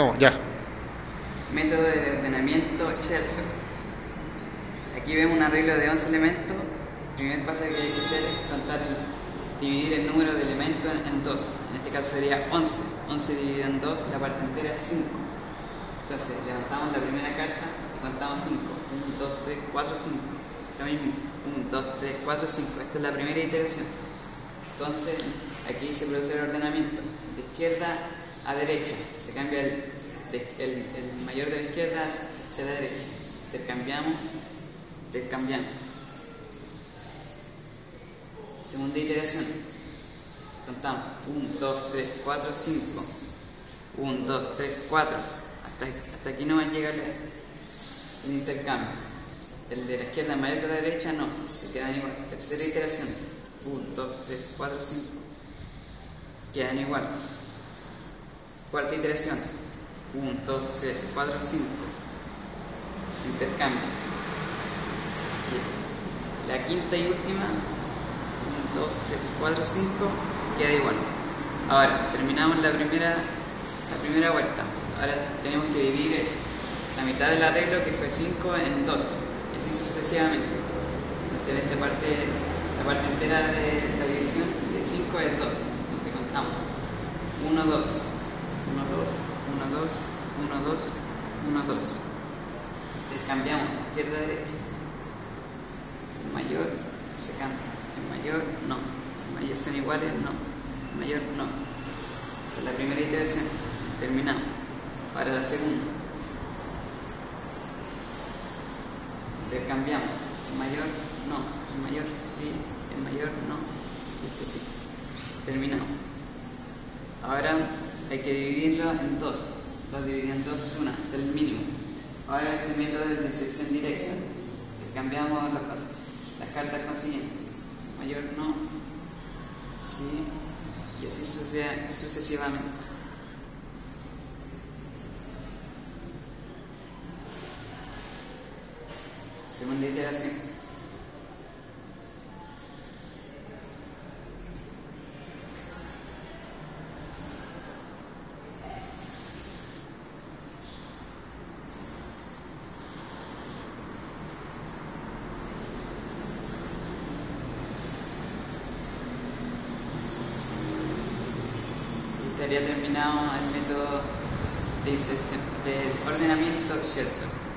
No, ya. Método de ordenamiento Shelson. Aquí vemos un arreglo de 11 elementos. El primer paso que hay que hacer es contar dividir el número de elementos en 2. En este caso sería 11. 11 dividido en 2, la parte entera es 5. Entonces levantamos la primera carta y contamos 5. 1, 2, 3, 4, 5. Lo mismo. 1, 2, 3, 4, 5. Esta es la primera iteración. Entonces aquí se produce el ordenamiento. De izquierda a derecha. Se cambia el, el, el mayor de la izquierda hacia la derecha. Intercambiamos, intercambiamos. Segunda iteración. Contamos. 1, 2, 3, 4, 5. 1, 2, 3, 4. Hasta, aquí no va a llegar el intercambio. El de la izquierda mayor que la derecha no. Se quedan igual. Tercera iteración. 1, 2, 3, 4, 5. Quedan igual. Cuarta iteración. 1, 2, 3, 4, 5. Se intercambia. La quinta y última. 1, 2, 3, 4, 5. Queda igual. Ahora, terminamos la primera, la primera vuelta. Ahora tenemos que dividir la mitad del arreglo, que fue 5, en 2. Y así sucesivamente. Entonces, esta parte, la parte entera de la división de 5 es 2. Entonces, contamos. 1, 2. 1, 2, 1, 2, 1, 2, 1, 2. Intercambiamos izquierda a derecha. El mayor se cambia. El mayor no. El mayor son iguales, no. El mayor no. La primera iteración. Terminamos. Para la segunda. Intercambiamos. El mayor no. El mayor sí. El mayor no. Este sí. Terminamos. Ahora hay que dividirlo en dos. Dos divididos en dos una, este es el mínimo. Ahora este método es de inserción directa. Cambiamos las, cosas, las cartas consiguientes. Mayor no, sí, y así sucesivamente. Segunda iteración. Estaría terminado el método de, de ordenamiento Shelson.